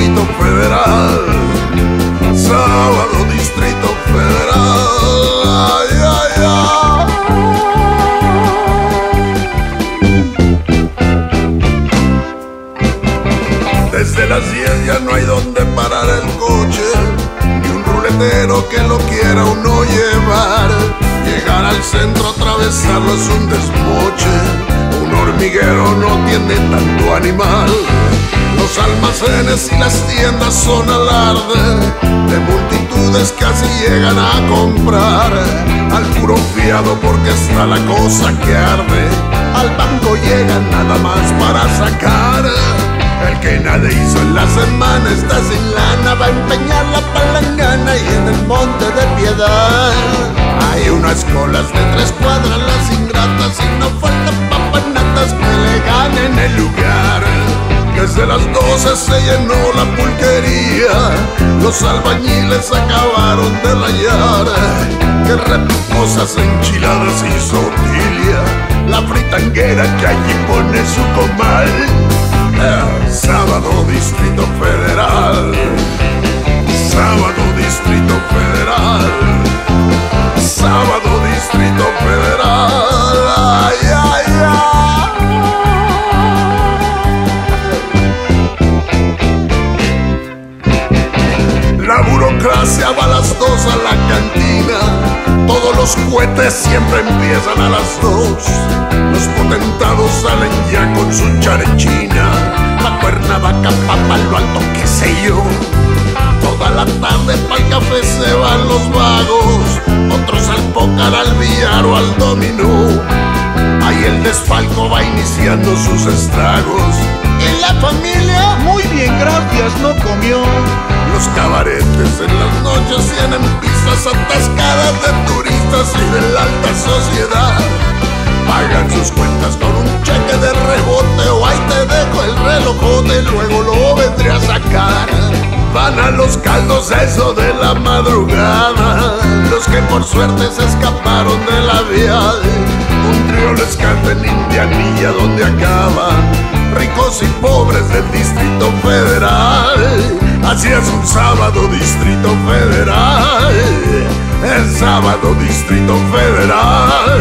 Distrito Federal. Sábado, Distrito Federal. Ay, ay, ay. Desde las 10 ya no hay donde parar el coche, ni un ruletero que lo quiera uno llevar. Llegar al centro, atravesarlo es un desmoche. Hormiguero no tiene tanto animal. Los almacenes y las tiendas son alarde de multitudes que así llegan a comprar. Al puro fiado porque está la cosa que arde. Al banco llegan nada más para sacar. El que nada hizo en la semana está sin lana, va a empeñar la palangana y en el monte de piedad. Hay unas colas de tres cuadras, Desde las doce se llenó la pulquería, los albañiles acabaron de rayar. Que reposas enchiladas y sortilia, la fritanguera que allí pone su comal. Eh, sábado Distrito Federal, a las dos a la cantina. Todos los cohetes siempre empiezan a las dos. Los potentados salen ya con su charechina. La cuernavaca pa' palo alto, qué sé yo. Toda la tarde pa'l café se van los vagos. Otros al pócar, al billar o al dominó. Ahí el desfalco va iniciando sus estragos. En la familia, muy bien, gracias, no comió. Los cabaretes en noches tienen pistas atascadas de turistas y de la alta sociedad. Pagan sus cuentas con un cheque de rebote o ahí te dejo el relojote, luego lo vendré a sacar. Van a los caldos eso de la madrugada, los que por suerte se escaparon de la vial. Un trío les canta en Indianilla donde acaban ricos y pobres del Distrito Federal. Así es un sábado Distrito Federal, el sábado Distrito Federal.